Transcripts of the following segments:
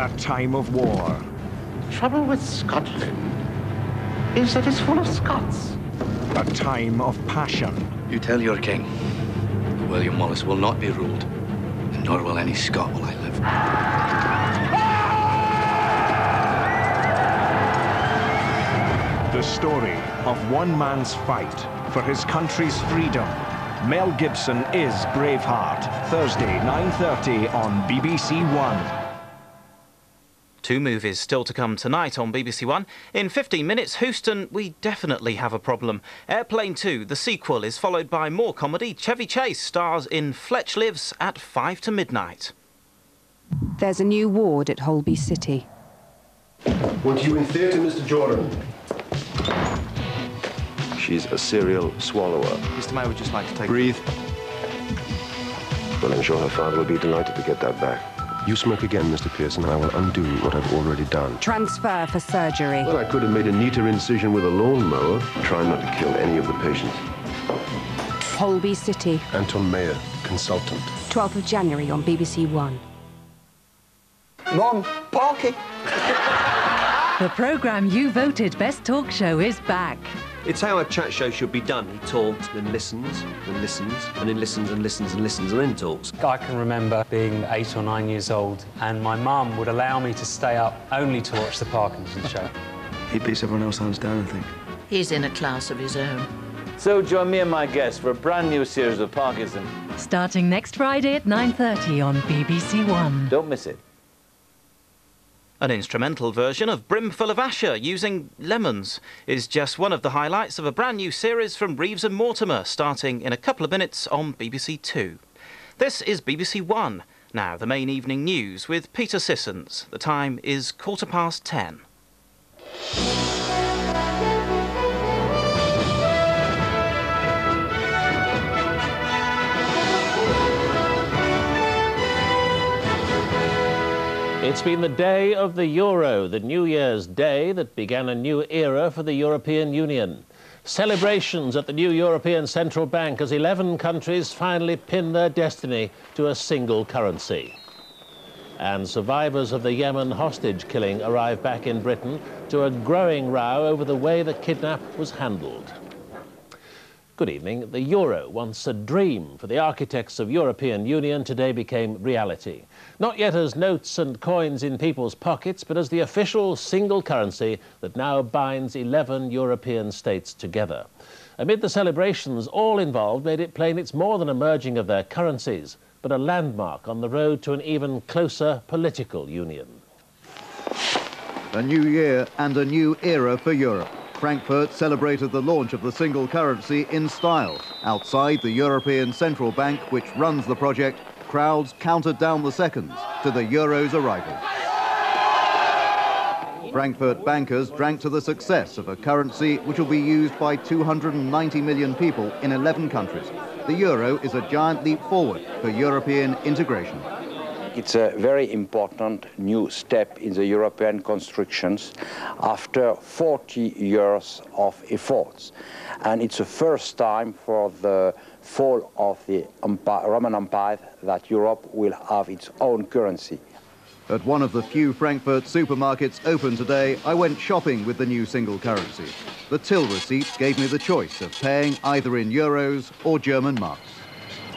A time of war. Trouble with Scotland is that it's full of Scots. A time of passion. You tell your king William Wallace will not be ruled, and nor will any Scot while I live. The story of one man's fight for his country's freedom. Mel Gibson is Braveheart, Thursday, 9.30 on BBC One. Two movies still to come tonight on BBC One. In 15 minutes, Houston, we definitely have a problem. Airplane 2, the sequel, is followed by more comedy. Chevy Chase stars in Fletch Lives at 5 to midnight. There's a new ward at Holby City. Want you in theatre, Mr. Jordan? She's a serial swallower. Mr. Mayor would just like to take... Breathe. Well, I'm sure her father will be delighted to get that back. You smoke again, Mr. Pearson, and I will undo what I've already done. Transfer for surgery. Well, I could have made a neater incision with a lawnmower. Try not to kill any of the patients. Holby City. Anton Meyer, consultant. 12th of January on BBC One. Mom, parking! The programme you voted Best Talk Show is back. It's how a chat show should be done. He talks, then listens, then listens, and then listens and listens and listens and then talks. I can remember being eight or nine years old, and my mum would allow me to stay up only to watch the Parkinson show. He beats everyone else hands down, I think. He's in a class of his own. So join me and my guests for a brand new series of Parkinson. Starting next Friday at 9.30 on BBC One. Don't miss it. An instrumental version of Brimful of Asha using lemons is just one of the highlights of a brand new series from Reeves and Mortimer starting in a couple of minutes on BBC Two. This is BBC One. Now, the main evening news with Peter Sissons. The time is quarter past ten. It's been the day of the euro, the New Year's Day that began a new era for the European Union. Celebrations at the new European Central Bank as 11 countries finally pin their destiny to a single currency. And survivors of the Yemen hostage killing arrive back in Britain to a growing row over the way the kidnap was handled. Good evening. The euro, once a dream for the architects of European Union, today became reality. Not yet as notes and coins in people's pockets, but as the official single currency that now binds 11 European states together. Amid the celebrations, all involved made it plain it's more than a merging of their currencies, but a landmark on the road to an even closer political union. A new year and a new era for Europe. Frankfurt celebrated the launch of the single currency in style. Outside the European Central Bank, which runs the project, crowds counted down the seconds to the euro's arrival. Frankfurt bankers drank to the success of a currency which will be used by 290 million people in 11 countries. The euro is a giant leap forward for European integration. It's a very important new step in the European constructions after 40 years of efforts. And it's the first time for the fall of the Empire, Roman Empire that Europe will have its own currency. At one of the few Frankfurt supermarkets open today, I went shopping with the new single currency. The till receipt gave me the choice of paying either in euros or German marks.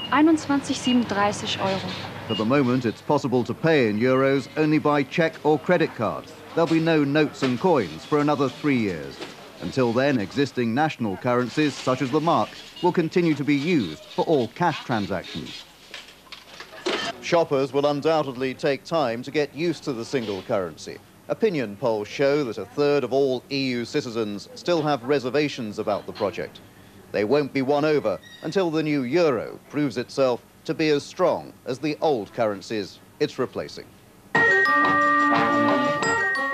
21,37 Euro. For the moment, it's possible to pay in euros only by cheque or credit card. There'll be no notes and coins for another three years. Until then, existing national currencies, such as the mark, will continue to be used for all cash transactions. Shoppers will undoubtedly take time to get used to the single currency. Opinion polls show that a third of all EU citizens still have reservations about the project. They won't be won over until the new euro proves itself to be as strong as the old currencies it's replacing.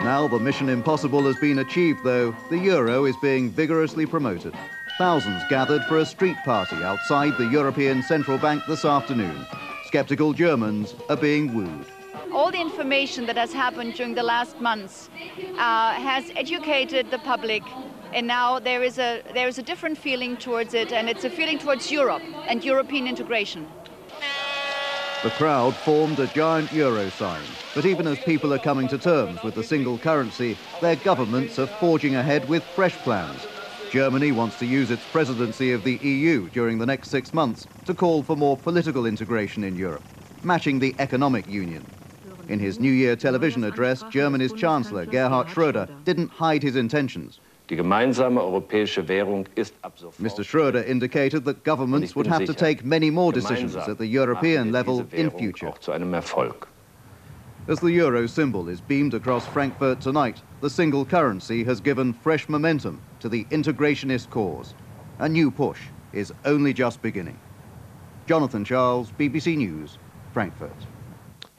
Now the mission impossible has been achieved, though. The euro is being vigorously promoted. Thousands gathered for a street party outside the European Central Bank this afternoon. Skeptical Germans are being wooed. All the information that has happened during the last months uh, has educated the public and now there is a there is a different feeling towards it and it's a feeling towards Europe and European integration. The crowd formed a giant euro sign, but even as people are coming to terms with the single currency, their governments are forging ahead with fresh plans. Germany wants to use its presidency of the EU during the next six months to call for more political integration in Europe, matching the economic union. In his New Year television address, Germany's Chancellor Gerhard Schröder didn't hide his intentions. Die gemeinsame europäische Währung ist ab sofort. Mr. Schröder indicated that governments would have to take many more decisions at the European level in future. zu einem Erfolg. As the euro symbol is beamed across Frankfurt tonight, the single currency has given fresh momentum to the integrationist cause. A new push is only just beginning. Jonathan Charles, BBC News, Frankfurt.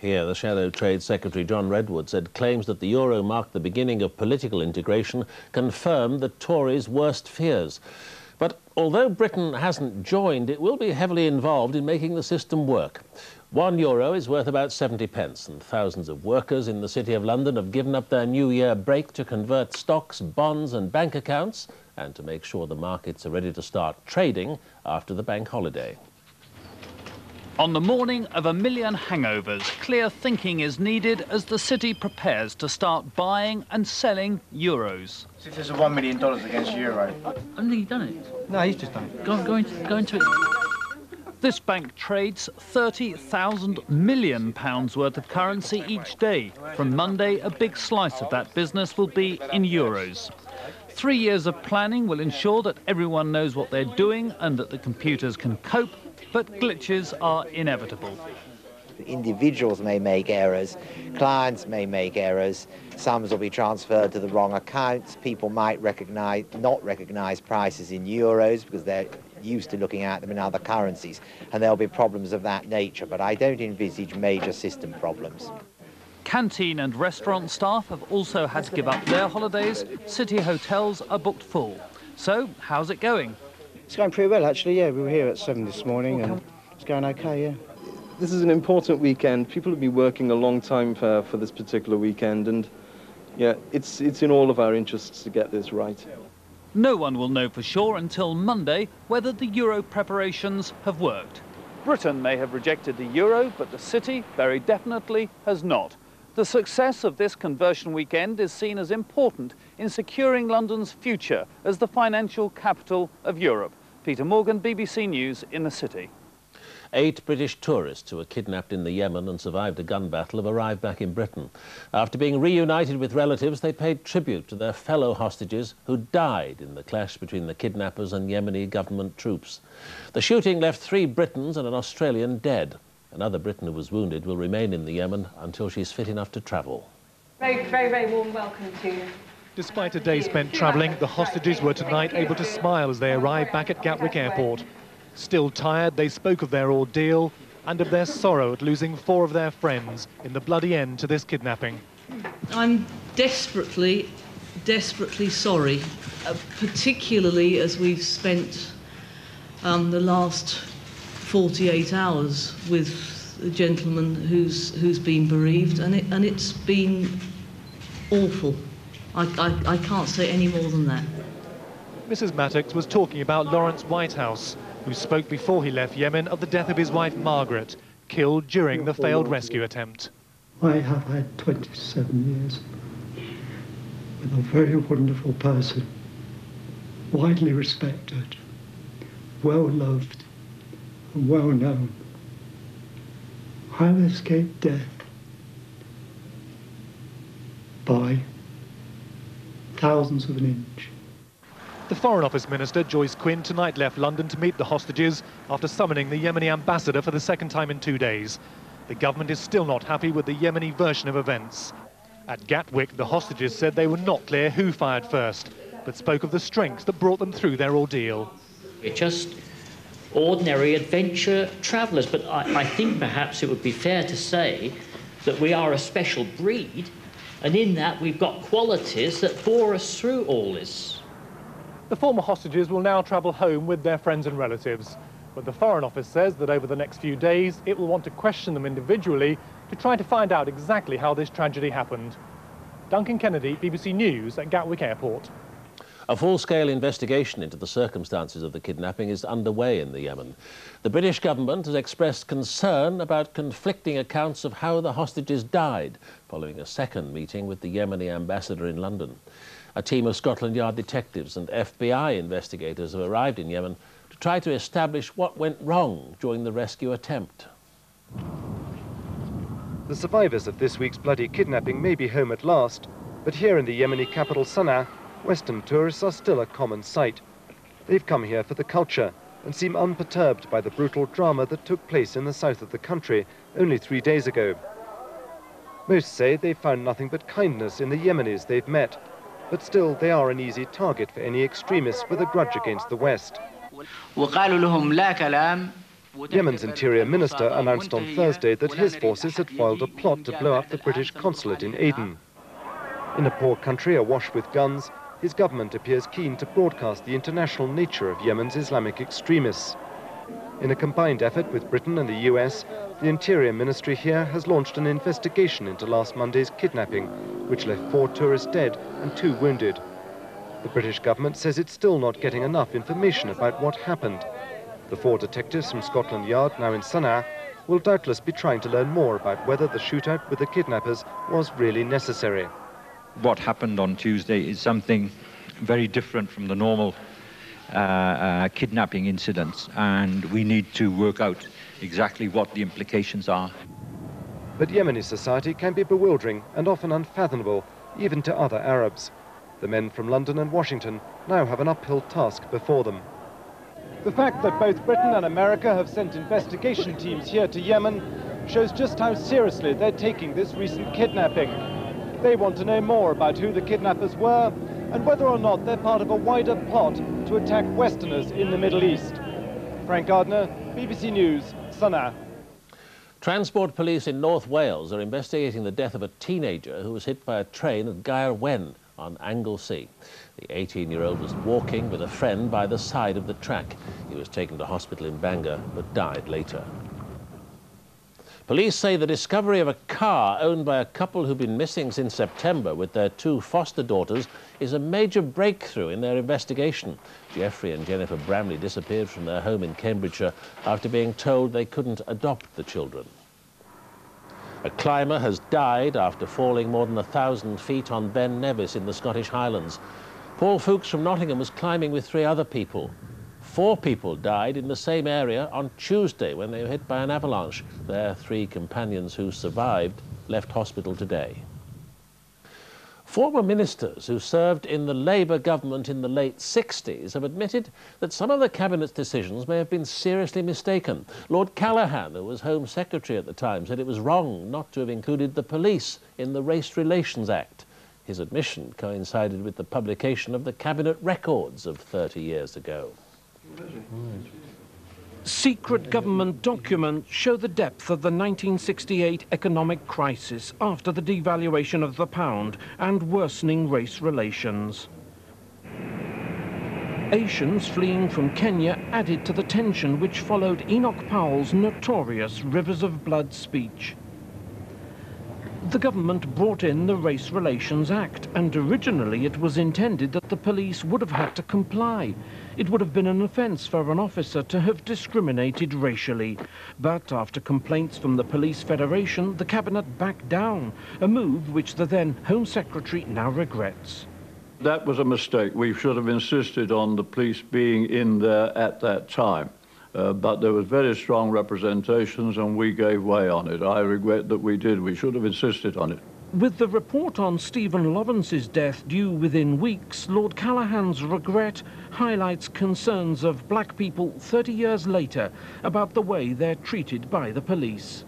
Here, the Shadow Trade Secretary John Redwood said claims that the euro marked the beginning of political integration confirm the Tories' worst fears. But although Britain hasn't joined, it will be heavily involved in making the system work. One euro is worth about 70 pence, and thousands of workers in the City of London have given up their New Year break to convert stocks, bonds and bank accounts, and to make sure the markets are ready to start trading after the bank holiday. On the morning of a million hangovers, clear thinking is needed as the city prepares to start buying and selling euros. If there's a one million dollars against euro. I don't think he's done it. No, he's just done it. Go, go, into, go into it. This bank trades 30,000 million pounds worth of currency each day. From Monday, a big slice of that business will be in euros. Three years of planning will ensure that everyone knows what they're doing and that the computers can cope but glitches are inevitable. Individuals may make errors, clients may make errors, sums will be transferred to the wrong accounts, people might recognize, not recognize prices in euros because they're used to looking at them in other currencies, and there'll be problems of that nature, but I don't envisage major system problems. Canteen and restaurant staff have also had to give up their holidays. City hotels are booked full. So, how's it going? It's going pretty well, actually, yeah. We were here at 7 this morning and it's going okay, yeah. This is an important weekend. People have been working a long time for, for this particular weekend, and yeah, it's, it's in all of our interests to get this right. No one will know for sure until Monday whether the Euro preparations have worked. Britain may have rejected the Euro, but the city very definitely has not. The success of this conversion weekend is seen as important in securing London's future as the financial capital of Europe. Peter Morgan, BBC News in the city. Eight British tourists who were kidnapped in the Yemen and survived a gun battle have arrived back in Britain. After being reunited with relatives, they paid tribute to their fellow hostages who died in the clash between the kidnappers and Yemeni government troops. The shooting left three Britons and an Australian dead. Another Briton who was wounded will remain in the Yemen until she's fit enough to travel. Very, very, very warm welcome to you. Despite a day spent travelling, the hostages were tonight able to smile as they arrived back at Gatwick Airport. Still tired, they spoke of their ordeal and of their sorrow at losing four of their friends in the bloody end to this kidnapping. I'm desperately, desperately sorry, uh, particularly as we've spent um, the last 48 hours with a gentleman who's, who's been bereaved, and, it, and it's been awful. I, I, I can't say any more than that. Mrs. Mattox was talking about Lawrence Whitehouse, who spoke before he left Yemen of the death of his wife Margaret, killed during the failed rescue attempt. I have had 27 years with a very wonderful person, widely respected, well loved, and well known. I have escaped death by thousands of an inch. The Foreign Office Minister, Joyce Quin, tonight left London to meet the hostages after summoning the Yemeni ambassador for the second time in two days. The government is still not happy with the Yemeni version of events. At Gatwick, the hostages said they were not clear who fired first, but spoke of the strength that brought them through their ordeal. We're just ordinary adventure travellers, but I, I think perhaps it would be fair to say that we are a special breed, and in that we've got qualities that bore us through all this. The former hostages will now travel home with their friends and relatives. But the Foreign Office says that over the next few days, it will want to question them individually to try to find out exactly how this tragedy happened. Duncan Kennedy, BBC News at Gatwick Airport. A full-scale investigation into the circumstances of the kidnapping is underway in the Yemen. The British government has expressed concern about conflicting accounts of how the hostages died following a second meeting with the Yemeni ambassador in London. A team of Scotland Yard detectives and FBI investigators have arrived in Yemen to try to establish what went wrong during the rescue attempt. The survivors of this week's bloody kidnapping may be home at last, but here in the Yemeni capital Sana'a, Western tourists are still a common sight. They've come here for the culture and seem unperturbed by the brutal drama that took place in the south of the country only three days ago. Most say they've found nothing but kindness in the Yemenis they've met, but still they are an easy target for any extremists with a grudge against the West. Yemen's interior minister announced on Thursday that his forces had foiled a plot to blow up the British consulate in Aden. In a poor country awash with guns, his government appears keen to broadcast the international nature of Yemen's Islamic extremists. In a combined effort with Britain and the US, the Interior Ministry here has launched an investigation into last Monday's kidnapping, which left four tourists dead and two wounded. The British government says it's still not getting enough information about what happened. The four detectives from Scotland Yard, now in Sana'a, will doubtless be trying to learn more about whether the shootout with the kidnappers was really necessary. What happened on Tuesday is something very different from the normal uh, uh, kidnapping incidents, and we need to work out exactly what the implications are. But Yemeni society can be bewildering and often unfathomable, even to other Arabs. The men from London and Washington now have an uphill task before them. The fact that both Britain and America have sent investigation teams here to Yemen shows just how seriously they're taking this recent kidnapping. They want to know more about who the kidnappers were and whether or not they're part of a wider plot to attack Westerners in the Middle East. Frank Gardner, BBC News, Sana'a. Transport police in North Wales are investigating the death of a teenager who was hit by a train at Gaerwen on Anglesey. The 18-year-old was walking with a friend by the side of the track. He was taken to hospital in Bangor but died later. Police say the discovery of a car owned by a couple who've been missing since September with their two foster daughters is a major breakthrough in their investigation. Jeffrey and Jennifer Bramley disappeared from their home in Cambridgeshire after being told they couldn't adopt the children. A climber has died after falling more than a thousand feet on Ben Nevis in the Scottish Highlands. Paul Fuchs from Nottingham was climbing with three other people. Four people died in the same area on Tuesday when they were hit by an avalanche. Their three companions who survived left hospital today. Former ministers who served in the Labour government in the late 60s have admitted that some of the Cabinet's decisions may have been seriously mistaken. Lord Callaghan, who was Home Secretary at the time, said it was wrong not to have included the police in the Race Relations Act. His admission coincided with the publication of the Cabinet records of 30 years ago. Secret government documents show the depth of the 1968 economic crisis after the devaluation of the pound and worsening race relations. Asians fleeing from Kenya added to the tension which followed Enoch Powell's notorious Rivers of Blood speech. The government brought in the Race Relations Act, and originally it was intended that the police would have had to comply. It would have been an offence for an officer to have discriminated racially. But after complaints from the Police Federation, the Cabinet backed down, a move which the then Home Secretary now regrets. That was a mistake. We should have insisted on the police being in there at that time. Uh, but there was very strong representations and we gave way on it. I regret that we did. We should have insisted on it. With the report on Stephen Lawrence's death due within weeks, Lord Callaghan's regret highlights concerns of black people 30 years later about the way they're treated by the police.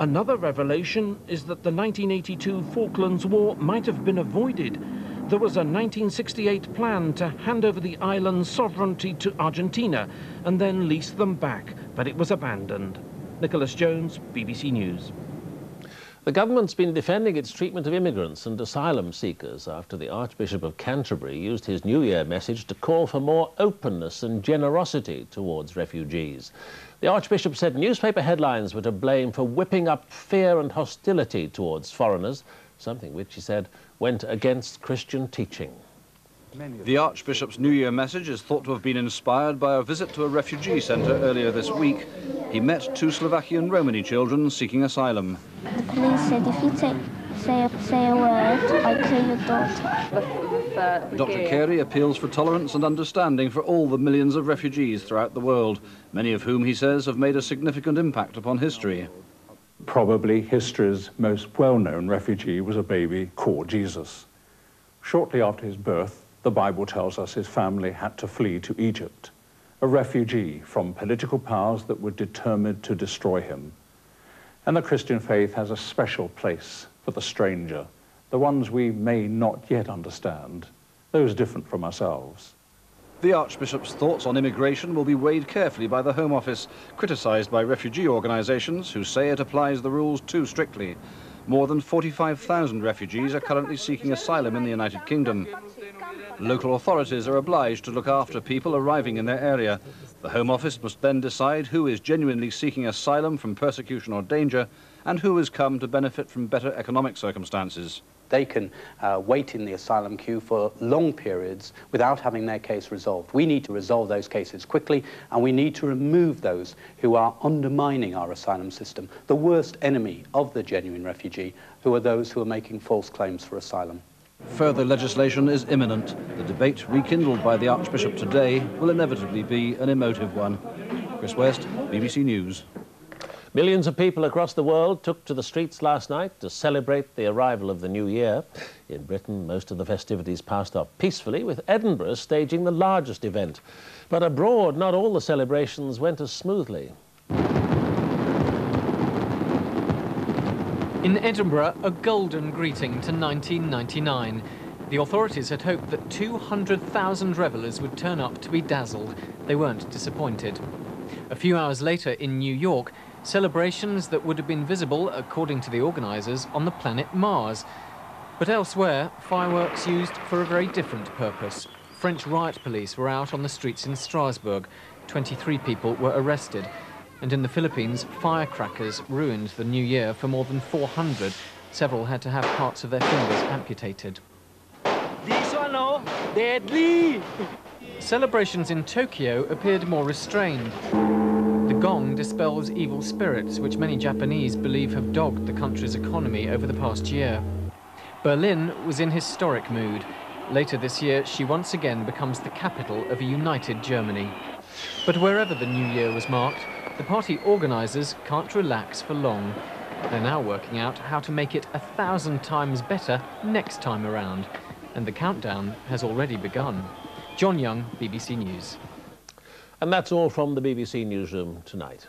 Another revelation is that the 1982 Falklands War might have been avoided there was a 1968 plan to hand over the island's sovereignty to Argentina and then lease them back, but it was abandoned. Nicholas Jones, BBC News. The government's been defending its treatment of immigrants and asylum seekers after the Archbishop of Canterbury used his New Year message to call for more openness and generosity towards refugees. The Archbishop said newspaper headlines were to blame for whipping up fear and hostility towards foreigners, something which, he said, went against Christian teaching. The Archbishop's New Year message is thought to have been inspired by a visit to a refugee centre earlier this week. He met two Slovakian Romani children seeking asylum. The police said if you take, say, a, say a word, I kill your daughter. Dr. Carey appeals for tolerance and understanding for all the millions of refugees throughout the world, many of whom, he says, have made a significant impact upon history. Probably history's most well-known refugee was a baby called Jesus. Shortly after his birth, the Bible tells us his family had to flee to Egypt, a refugee from political powers that were determined to destroy him. And the Christian faith has a special place for the stranger, the ones we may not yet understand, those different from ourselves. The Archbishop's thoughts on immigration will be weighed carefully by the Home Office, criticised by refugee organisations who say it applies the rules too strictly. More than 45,000 refugees are currently seeking asylum in the United Kingdom. Local authorities are obliged to look after people arriving in their area. The Home Office must then decide who is genuinely seeking asylum from persecution or danger and who has come to benefit from better economic circumstances. They can uh, wait in the asylum queue for long periods without having their case resolved. We need to resolve those cases quickly and we need to remove those who are undermining our asylum system. The worst enemy of the genuine refugee, who are those who are making false claims for asylum. Further legislation is imminent. The debate rekindled by the Archbishop today will inevitably be an emotive one. Chris West, BBC News. Millions of people across the world took to the streets last night to celebrate the arrival of the new year. In Britain, most of the festivities passed off peacefully, with Edinburgh staging the largest event. But abroad, not all the celebrations went as smoothly. In Edinburgh, a golden greeting to 1999. The authorities had hoped that 200,000 revellers would turn up to be dazzled. They weren't disappointed. A few hours later in New York, celebrations that would have been visible, according to the organisers, on the planet Mars. But elsewhere, fireworks used for a very different purpose. French riot police were out on the streets in Strasbourg. 23 people were arrested. And in the Philippines, firecrackers ruined the new year for more than 400. Several had to have parts of their fingers amputated. This one, oh, deadly! Celebrations in Tokyo appeared more restrained. The gong dispels evil spirits, which many Japanese believe have dogged the country's economy over the past year. Berlin was in historic mood. Later this year, she once again becomes the capital of a united Germany. But wherever the new year was marked, the party organisers can't relax for long. They're now working out how to make it a thousand times better next time around. And the countdown has already begun. John Young, BBC News. And that's all from the BBC Newsroom tonight.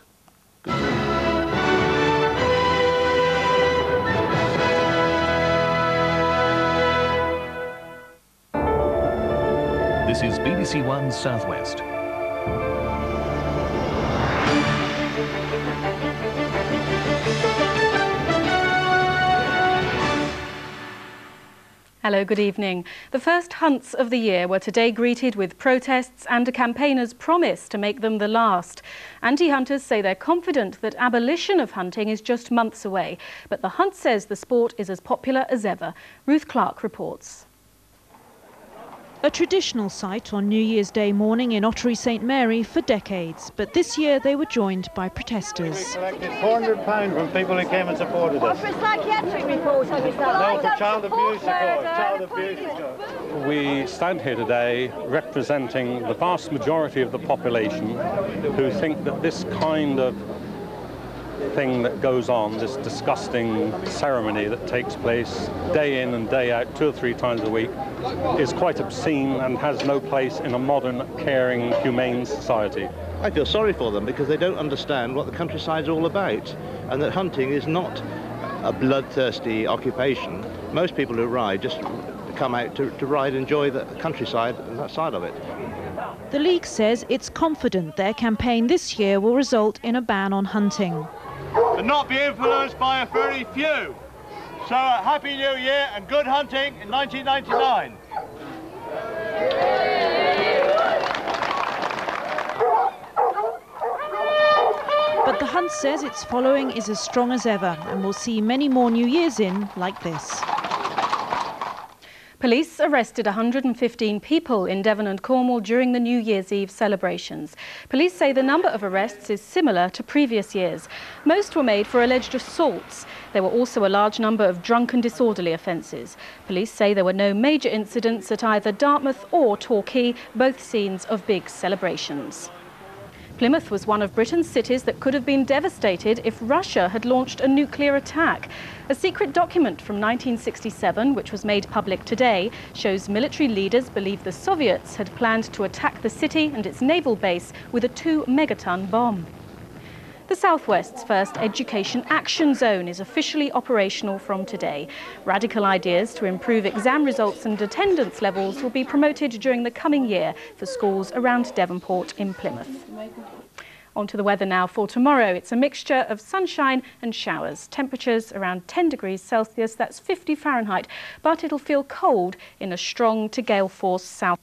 This is BBC One Southwest. Hello, good evening. The first hunts of the year were today greeted with protests and a campaigner's promise to make them the last. Anti-hunters say they're confident that abolition of hunting is just months away, but the hunt says the sport is as popular as ever. Ruth Clark reports. A traditional site on New Year's Day morning in Ottery St Mary for decades, but this year they were joined by protesters. We collected £400 from people who came and supported us. For a psychiatric report, no, for child abuse report. Child abuse report. We stand here today representing the vast majority of the population who think that this kind of thing that goes on, this disgusting ceremony that takes place day in and day out, two or three times a week, is quite obscene and has no place in a modern, caring, humane society. I feel sorry for them because they don't understand what the countryside's all about and that hunting is not a bloodthirsty occupation. Most people who ride just come out to, to ride, enjoy the countryside and that side of it. The League says it's confident their campaign this year will result in a ban on hunting and not be influenced by a very few. So Happy New Year and good hunting in 1999. But the hunt says its following is as strong as ever and we'll see many more New Years in like this. Police arrested 115 people in Devon and Cornwall during the New Year's Eve celebrations. Police say the number of arrests is similar to previous years. Most were made for alleged assaults. There were also a large number of drunk and disorderly offences. Police say there were no major incidents at either Dartmouth or Torquay, both scenes of big celebrations. Plymouth was one of Britain's cities that could have been devastated if Russia had launched a nuclear attack. A secret document from 1967, which was made public today, shows military leaders believe the Soviets had planned to attack the city and its naval base with a two megaton bomb. The Southwest's first Education Action Zone is officially operational from today. Radical ideas to improve exam results and attendance levels will be promoted during the coming year for schools around Devonport in Plymouth. On to the weather now for tomorrow. It's a mixture of sunshine and showers. Temperatures around 10 degrees Celsius, that's 50 Fahrenheit, but it'll feel cold in a strong to gale force south.